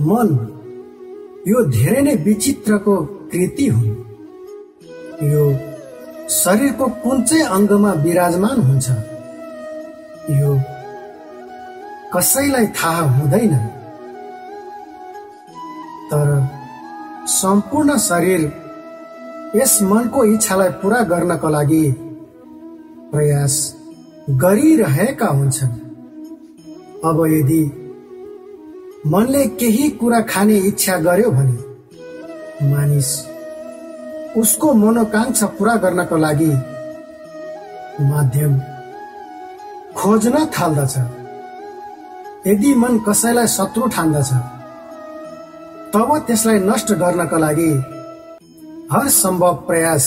मन यो धेरै नै विचित्रको कृति हुन्। यो शरीरको कुन चाहिँ अङ्गमा विराजमान हुन्छ यो कसैलाई थाहा हुँदैन। तर सम्पूर्ण शरीर यस मनको इच्छालाई पूरा गर्नको लागि प्रयास गरिरहेका हुन्छन्। अब यदि मनले केही कुरा खाने इच्छा गर्यो भने मानिस उसको मनोकांक्षा पूरा गर्नको लागि माध्यम खोज्न थाल्दछ। यदि मन कसैलाई शत्रु ठान्दछ तब त्यसलाई नष्ट गर्नको लागि हर सम्भव प्रयास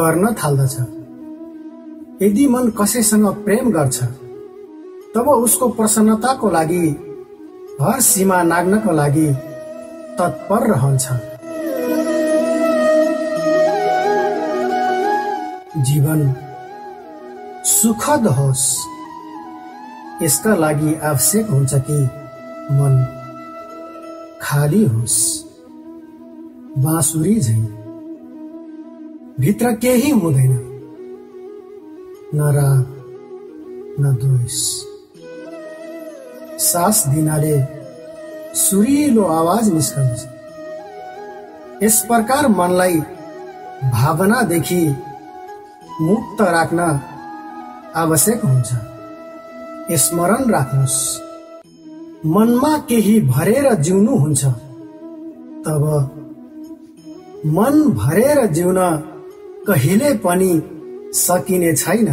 गर्न थाल्दछ। यदि मन कसैसँग प्रेम गर्छ तब उसको प्रसन्नताको लागि हर सीमा नाग्नको लागि तत्पर रहन्छ जीवन सुखद होस् यसका लागि आवश्यक हुन्छ कि मन खाली होस्। बाँसुरी झै भित्र केही हुँदैन न राग न सास दिनाले सुरिलो आवाज निस्कन्छ यस प्रकार मनलाई भावनादेखि मुक्त राख्न आवश्यक हुन्छ। स्मरण राख्नुहोस्। मनमा केही भरेर जिउनु हुन्छ। तब मन भरेर जिउन कहिले पनि सकिने छैन।